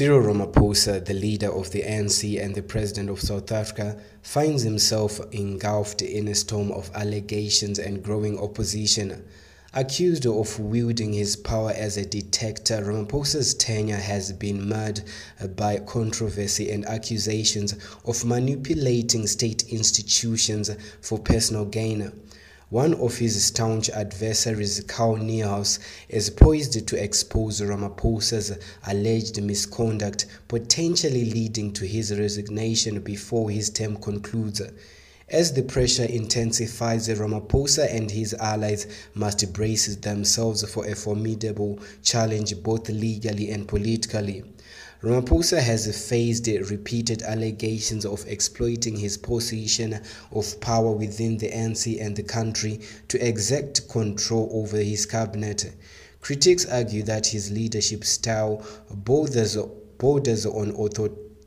Cyril Ramaphosa, the leader of the ANC and the president of South Africa, finds himself engulfed in a storm of allegations and growing opposition. Accused of wielding his power as a dictator, Ramaphosa's tenure has been marred by controversy and accusations of manipulating state institutions for personal gain. One of his staunch adversaries, Carl Niehaus, is poised to expose Ramaphosa's alleged misconduct, potentially leading to his resignation before his term concludes. As the pressure intensifies, Ramaphosa and his allies must brace themselves for a formidable challenge both legally and politically. Ramaphosa has faced repeated allegations of exploiting his position of power within the ANC and the country to exact control over his cabinet. Critics argue that his leadership style borders, borders on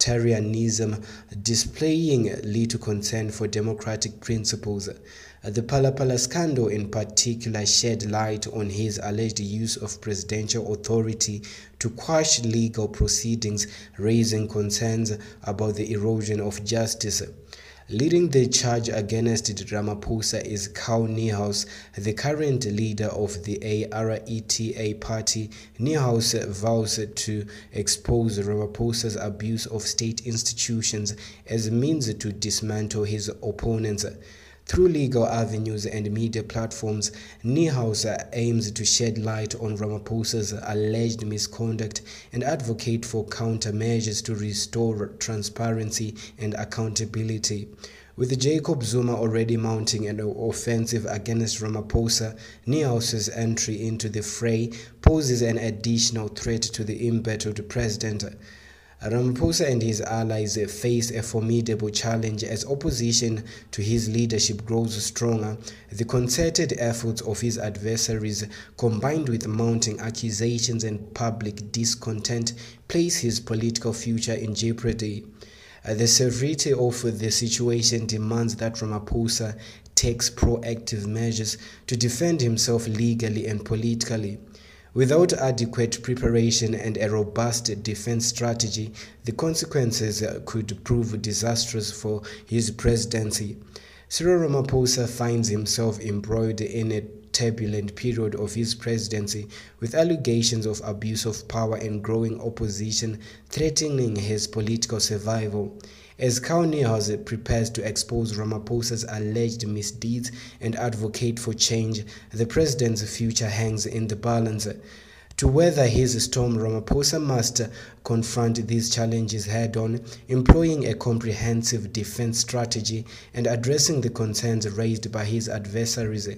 authoritarianism, displaying little concern for democratic principles. The Phala scandal in particular shed light on his alleged use of presidential authority to quash legal proceedings, raising concerns about the erosion of justice. Leading the charge against Ramaphosa is Carl Niehaus, the current leader of the ARETA party. Niehaus vows to expose Ramaphosa's abuse of state institutions as a means to dismantle his opponents. Through legal avenues and media platforms, Niehaus aims to shed light on Ramaphosa's alleged misconduct and advocate for countermeasures to restore transparency and accountability. With Jacob Zuma already mounting an offensive against Ramaphosa, Niehaus's entry into the fray poses an additional threat to the embattled president. Ramaphosa and his allies face a formidable challenge as opposition to his leadership grows stronger. The concerted efforts of his adversaries, combined with mounting accusations and public discontent, place his political future in jeopardy. Uh, the severity of the situation demands that Ramaphosa takes proactive measures to defend himself legally and politically. Without adequate preparation and a robust defense strategy, the consequences could prove disastrous for his presidency. Cyril Ramaphosa finds himself embroiled in a turbulent period of his presidency with allegations of abuse of power and growing opposition threatening his political survival. As Carl Niehaus prepares to expose Ramaphosa's alleged misdeeds and advocate for change, the president's future hangs in the balance. To weather his storm, Ramaphosa must confront these challenges head on, employing a comprehensive defense strategy and addressing the concerns raised by his adversaries.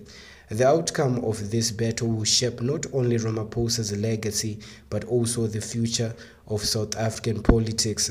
The outcome of this battle will shape not only Ramaphosa's legacy but also the future of South African politics.